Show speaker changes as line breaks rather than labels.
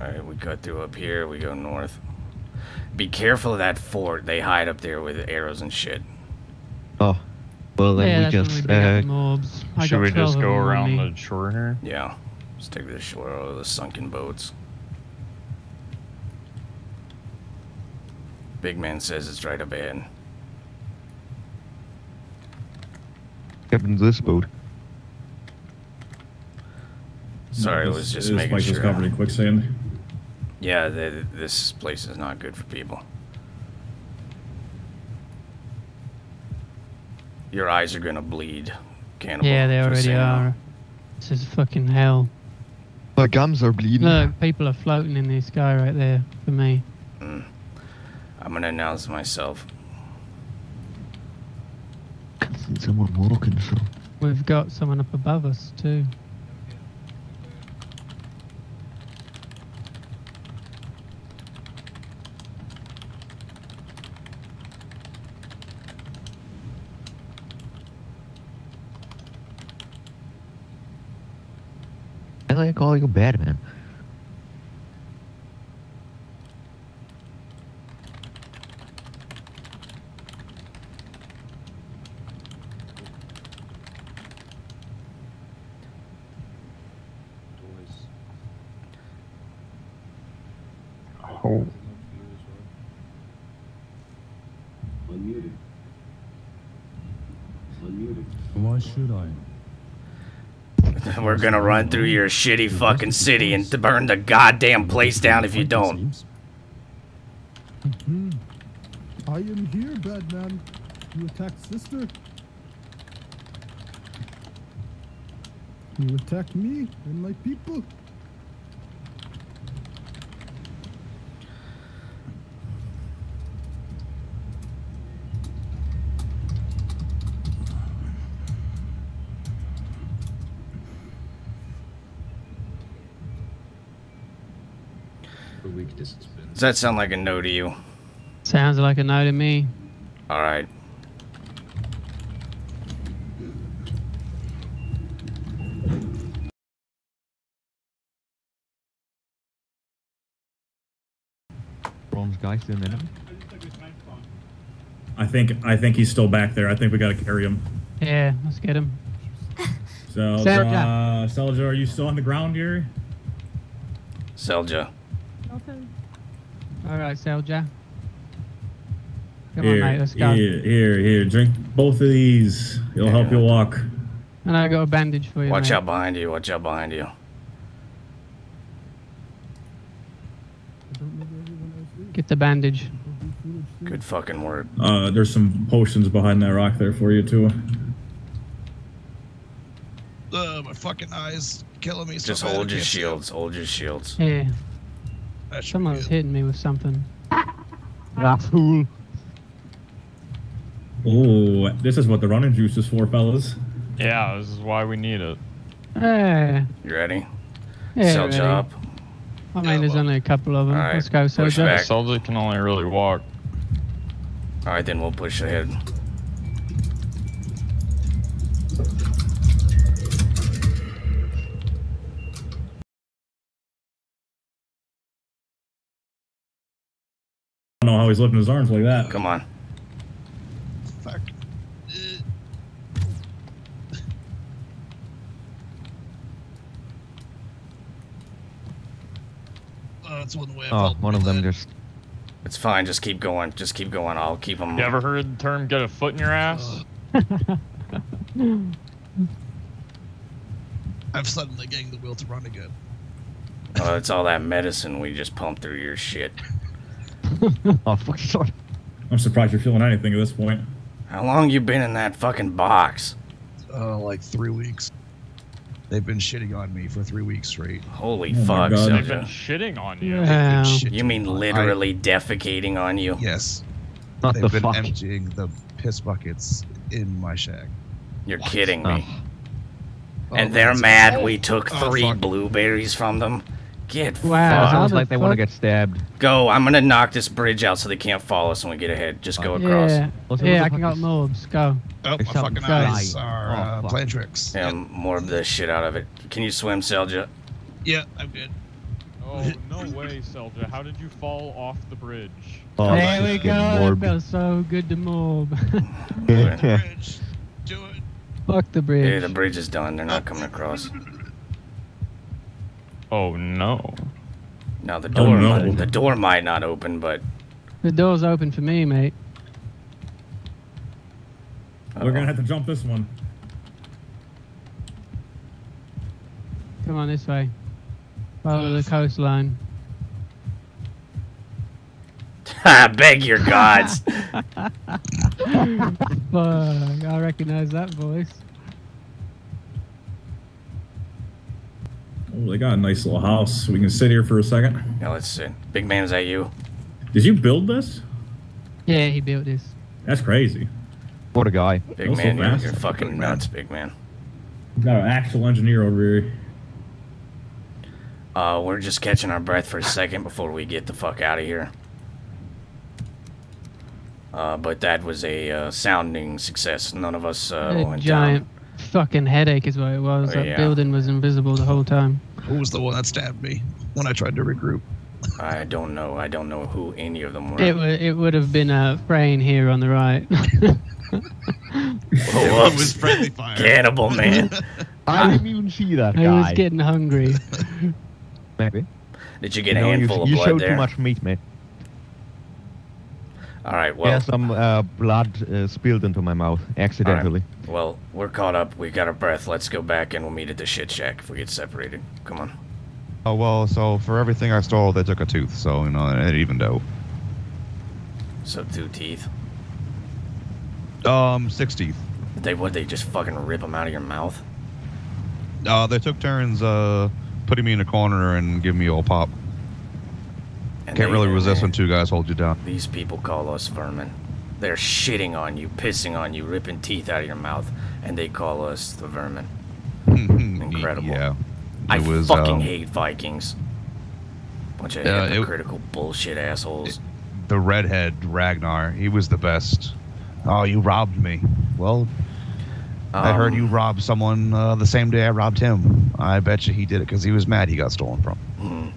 Alright, we cut through up here, we go north. Be careful of that fort. They hide up there with arrows and shit.
Oh, well then
yeah,
we just
we beat
uh,
mobs. I
Should we just go around
me.
the shore here?
Yeah. Let's take the shore of the sunken boats. Big man says it's right up ahead.
Captain this boat.
Sorry, it
This
was just
is
making
Mike
sure.
Discovery quicksand.
Yeah, the, this place is not good for people. Your eyes are gonna bleed, cannibal.
Yeah, they already
so
are. This is fucking hell.
My gums are bleeding.
Look, people are floating in the sky right there for me.
Mm. I'm gonna announce myself.
Can see someone walking, so.
We've got someone up above us too.
I call you bad man.
Oh.
Unmuted. Unmuted.
Why should I?
We're gonna run through your shitty fucking city and to burn the goddamn place down if you don't.
Hmm. I am here, bad man. You attacked sister. You attacked me and my people.
The weakness has been.
Does that sound like a no to you?
Sounds like a no to me.
All right.
Bronze guy still in enemy.
I think I think he's still back there. I think we gotta carry him.
Yeah, let's get him.
So,
Selja.
uh, Selja, are you still on the ground here?
Selja.
All right, Selja. Come
here,
on, mate, let's go.
Here, here, here. Drink both of these. It'll help you walk.
And I got a bandage for you.
Watch
mate.
out behind you. Watch out behind you.
Get the bandage.
Good fucking word.
Uh, there's some potions behind that rock there for you too.
Uh, my fucking eyes killing me.
Just
bad I
hold your
can't see 'em.
shields. Hold your shields.
Yeah,
That should be
someone's hitting me with something.
Fool.
Oh, this is what the running juice is for, fellas.
Yeah, this is why we need it.
Yeah,
You ready?
yeah.
Selja
ready.
up.
I mean,
Yeah,
there's
well.
only a couple of them.
All right,
Let's go,
push
Selja.
Soldier can only really walk.
All right, then we'll push ahead.
Know how he's lifting his arms like that.
Come on.
Fuck. Uh. Oh, that's one way I
Oh,
felt
one of them
that.
just.
It's fine. Just keep going. Just keep going. I'll keep them.
You ever heard the term "get a foot in your ass"?
I've suddenly getting the will to run again.
Oh, it's all that medicine we just pumped through your shit.
Oh fuck! Sorry.
I'm surprised you're feeling anything at this point.
How long you been in that fucking box?
Uh, like three weeks. They've been shitting on me for three weeks straight.
Holy
Oh
fuck,
God.
They've been shitting on you.
Yeah.
been shitting
You mean
on-
literally defecating on you?
Yes.
Not
They've
the
been
fuck.
emptying the piss buckets in my shack.
You're kidding me.
Oh,
and they're
that's-
mad we took
Oh,
three
fuck.
blueberries from them? Get
Wow,
fucked.
how
Sounds like they want to get stabbed.
Go. I'm gonna knock this bridge out so they can't follow us when we get ahead. Just go across.
Yeah,
Also,
yeah, I can
fuck
got
is-
mobs. Go.
Oh, my
There's something
fucking
flying.
eyes are
Oh,
uh,
fuck.
playing tricks.
Yeah, more of the shit out of it. Can you swim, Selja?
Yeah, I'm good.
Oh no way, Selja! How did you fall off the bridge?
Oh,
there we
fucking
go. That
Morb.
feels so good to morb.
Bridge. Do it.
Fuck the bridge.
Hey, the bridge is done. They're not coming across.
Oh no.
Now the
Oh,
door,
no.
might, the door might not open, but
The door's open for me, mate.
We're gonna have to jump this one.
Come on this way. Follow the coastline.
I beg your gods.
Fuck, I recognize that voice.
Oh, they got a nice little house. We can sit here for a second.
now let's see. Big man, is that you?
Did you build this?
Yeah, he built this.
That's crazy.
What a guy.
Big
Also
man, you're, you're fucking nuts, big man.
We got an actual engineer over here.
Uh, we're just catching our breath for a second before we get the fuck out of here. Uh, but that was a uh, sounding success. None of us uh,
a
went
giant fucking headache is what it was.
Oh,
that
yeah.
building was invisible the whole time.
Who was the one that stabbed me when I tried to regroup?
I don't know. I don't know who any of them were.
It would it would have been uh, a Frayne here on the right.
Oh,
It was
whoops.
friendly fire.
Cannibal man.
I didn't even see that
I
guy.
was getting hungry.
Maybe.
Did you get a
No, you,
handful
you
of blood
showed too much meat, mate.
All right. Well,
yeah, some uh, blood uh, spilled into my mouth accidentally.
well, we're caught up. We got our breath. Let's go back and we'll meet at the shit shack if we get separated. Come on.
Oh well, so for everything I stole, they took a tooth. So you know, it evened out.
So two teeth.
Um, six teeth.
They would They just fucking rip them out of your mouth?
Uh, they took turns uh putting me in a corner and giving me a pop. Can't really resist when two guys hold you down.
These people call us vermin. They're shitting on you, pissing on you, ripping teeth out of your mouth, and they call us the vermin. Incredible.
Yeah.
I
was,
fucking
um,
hate Vikings. Bunch of
it-
hypocritical bullshit assholes.
the redhead Ragnar. He was the best. Oh, you robbed me. Well, I heard
Um,
you robbed someone uh, the same day I robbed him. I bet you he did it because he was mad he got stolen from.
hmm.